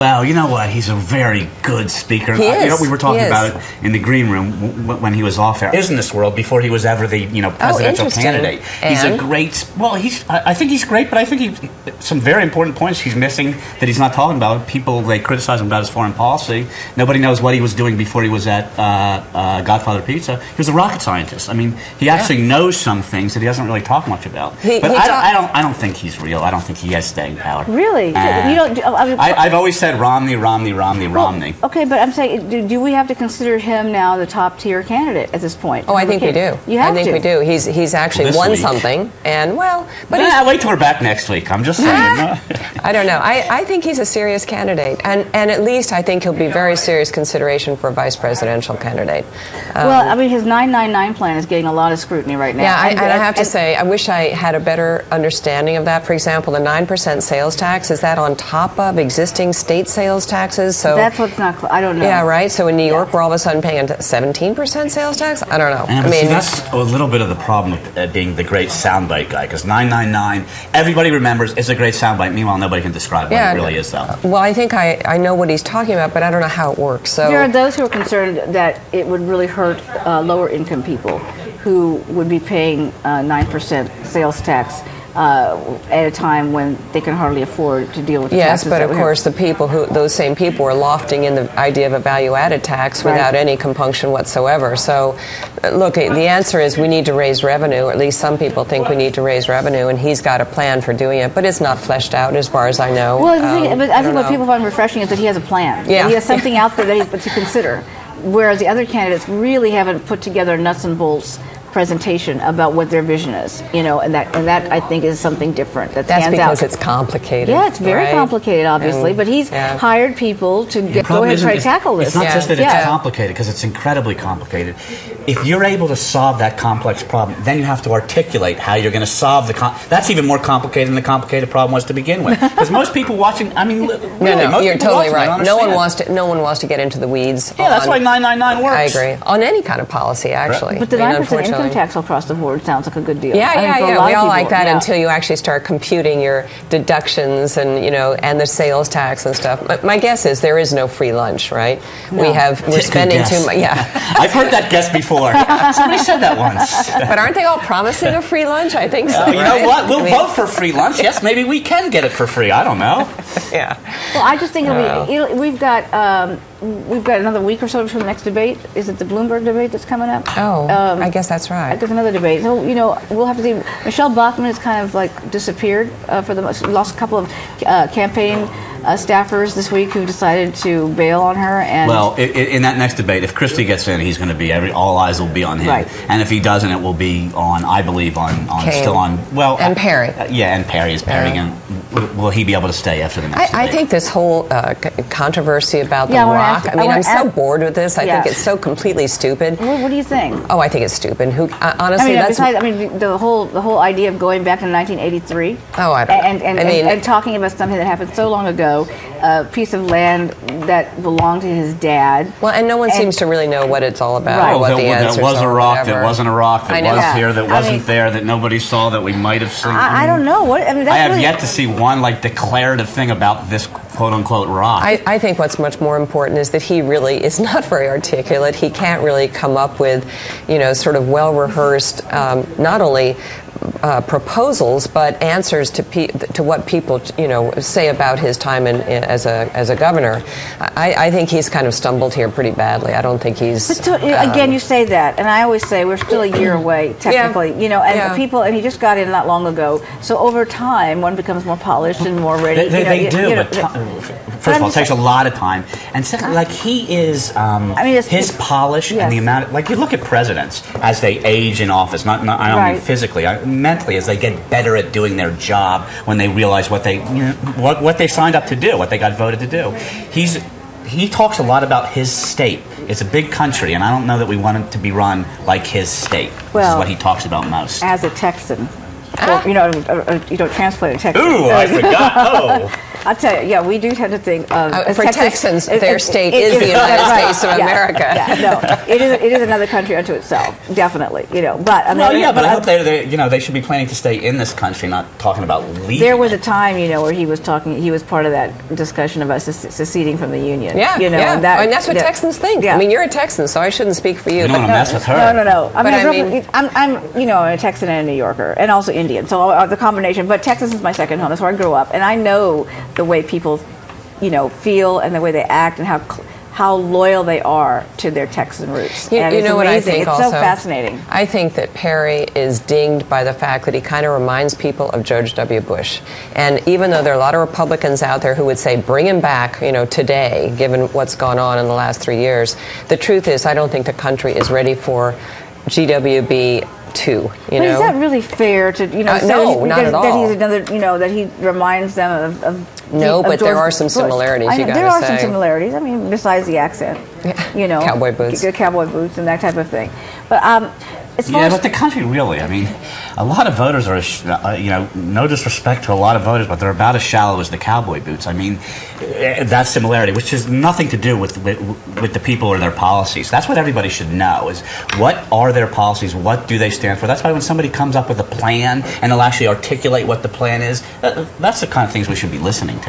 Well, you know what? He's a very good speaker. He Uh, You know, we were talking about it in the green room when he was off air. Is in this world before he was ever the you know presidential interesting. candidate. He's a great. Well, he's. I think he's great, but I think he some very important points he's missing that he's not talking about. People they criticize him about his foreign policy. Nobody knows what he was doing before he was at uh, uh, Godfather Pizza. He was a rocket scientist. I mean, he actually knows some things that he doesn't really talk much about. He- but he I, don't, I don't. I don't think he's real. I don't think he has staying power. Really? Uh, you don't? I I, I've always said Romney, Romney, Romney, Romney. Okay, but I'm saying, do, do we have to consider him now the top tier candidate at this point? Oh, I think we do. You have I think to. we do. He's he's actually This won week. something, and well, but he's, Nah, wait till we're back next week. I'm just saying. I don't know. I, I think he's a serious candidate, and and at least I think he'll be very serious consideration for a vice presidential candidate. Um, Well, I mean, his 999 plan is getting a lot of scrutiny right now. yeah, I, And- and I have to and- say, I wish I had a better understanding of that. For example, the nine percent sales tax is that on top of existing state sales taxes? So that's what's not. cl- I don't know. yeah, right. So in New York, we're all of a sudden paying seventeen percent sales tax. I don't know. Yeah, I but see, mean, that's a little bit of the problem of uh, being the great soundbite guy, because 999, everybody remembers it's a great soundbite. Meanwhile, nobody can describe what Yeah. it really is, though. well, I think I, I know what he's talking about, but I don't know how it works. So There are those who are concerned that it would really hurt uh, lower income people who would be paying uh, 9% sales tax uh, at a time when they can hardly afford to deal with the Yes, but of we have. course, the people who, those same people are lofting in the idea of a value-added tax Right. without any compunction whatsoever. So, uh, look, the answer is we need to raise revenue. At least some people think we need to raise revenue, and he's got a plan for doing it, but it's not fleshed out as far as I know. Well, thing, Um, but I, think what know. people find refreshing is that he has a plan. Yeah. He has something out there that he, to consider. Whereas the other candidates really haven't put together nuts and bolts presentation about what their vision is, you know, and that and that I think is something different that That's stands because out. it's complicated. yeah, it's very right? complicated, obviously, And- but he's yeah. hired people to The get, go ahead and try to tackle this. It's not Yeah. just that Yeah. it's complicated, because it's incredibly complicated. If you're able to solve that complex problem, then you have to articulate how you're going to solve the. Com- that's even more complicated than the complicated problem was to begin with. Because most people watching, I mean, li- No, really, no, most you're people totally watching right. No one wants to. No one wants to get into the weeds. Yeah, that's why 999 works. I agree on any kind of policy, actually. But the I mean, nine percent income tax across the board sounds like a good deal. Yeah, I yeah, yeah. We of all people, like that yeah. until you actually start computing your deductions and you know and the sales tax and stuff. But my guess is there is no free lunch, right? We have we're Good spending too much. Yeah, I've heard that guess before. Somebody said that once. but aren't they all promising a free lunch? I think so. Oh, you know what? We'll I mean, vote for free lunch. Yes, maybe we can get it for free. I don't know. Yeah. Well, I just think it'll be, we've got um, we've got another week or so before the next debate. Is it the Bloomberg debate that's coming up? Oh, Um, I guess that's right. There's another debate. So you know, we'll have to see. Michele Bachmann has kind of like disappeared uh, for the most. Lost a couple of uh, campaign uh, staffers this week who decided to bail on her. And Well, i- i- in that next debate, if Christie gets in, he's going to be every all eyes will be on him. Right. And if he doesn't, it will be on, I believe, on, on Cain. still on well And Perry. uh, yeah, and Perry is Perry Yeah. again. Will, will he be able to stay after the I, next I debate? think this whole uh, controversy about the Yeah, I wanna rock. ask- I mean, I I'm so bored with this. I Yeah. think it's so completely stupid. what, what do you think? Oh, I think it's stupid. Who uh, I honestly? mean, that's besides, I mean, the whole the whole idea of going back to 1983. Oh, I don't know. and, and, I and, mean- and talking about something that happened so long ago, a piece of land that belonged to his dad. Well, and no one And- seems to really know what it's all about Right. or what there, the there answers was a rock whatever. that wasn't a rock that was Yeah. here that wasn't mean- there that nobody saw that we might have seen. I, I don't know what. I mean, that's I have really, yet to see one like declarative thing about this quote unquote rock. I, I think what's much more important is that he really is not very articulate. He can't really come up with, you know, sort of well rehearsed, um, not only uh, proposals but answers to pe- to what people you know say about his time in, in, as a as a governor. I, I think he's kind of stumbled here pretty badly. I don't think he's. But to, um, again, you say that, and I always say we're still a year away, technically. You know, and Yeah. people, and he just got in not long ago. So over time, one becomes more polished and more ready. They, they, you know, they you- do, you know, but ti- I'm first of all, it takes a lot of time. And secondly, like he is, um, I mean, his polish yes. and the amount. Of, like you look at presidents as they age in office. Not, not I don't mean physically, I, mentally, as they get better at doing their job when they realize what they, you know, what, what they signed up to do, what they got voted to do. He's. He talks a lot about his state. It's a big country, and I don't know that we want it to be run like his state. this is what he talks about most. as a Texan, or, you know, or, or, you know, transplanted Texan. Ooh, I forgot. Oh. I'll tell you, yeah, we do tend to think of Uh, as for Texans, their state is the United right, States of yeah, America. Yeah, no, it is. It is another country unto itself, definitely. You know, but on the Well, other- yeah, but I hope they, they, you know, they should be planning to stay in this country, not talking about leaving. There was a time, you know, where he was talking. He was part of that discussion about sec- seceding from the union. Yeah, you know, yeah. and, that, and that's what yeah. Texans think. Yeah. I mean, you're a Texan, so I shouldn't speak for you. You don't but- want to mess with her. No, no, no. I But mean, I I grew up- mean- I'm, I'm, you know, a Texan and a New Yorker, and also Indian. So uh, the combination. But Texas is my second home. That's where I grew up, and I know the way people, you know, feel and the way they act and how cl- how loyal they are to their Texan roots. You, you know what I think It's also? so fascinating. I think that Perry is dinged by the fact that he kind of reminds people of George W. Bush. And even though there are a lot of Republicans out there who would say, bring him back, you know, today, given what's gone on in the last three years, the truth is, I don't think the country is ready for GWB two. You but know, is that really fair to you know? Uh, say no, that, not that, at that he's another you know that he reminds them of. of No, of but there are some Bush. similarities, you know, there gotta are some similarities. I mean, besides the accent, you know, Cowboy boots. the cowboy boots, and that type of thing. But um, as far Yeah, as but the country really. I mean, a lot of voters are, uh, you know, no disrespect to a lot of voters, but they're about as shallow as the cowboy boots. I mean, eh, that similarity, which has nothing to do with, with with the people or their policies. That's what everybody should know: is what are their policies? What do they stand for? That's why when somebody comes up with a plan and they'll actually articulate what the plan is, that, that's the kind of things we should be listening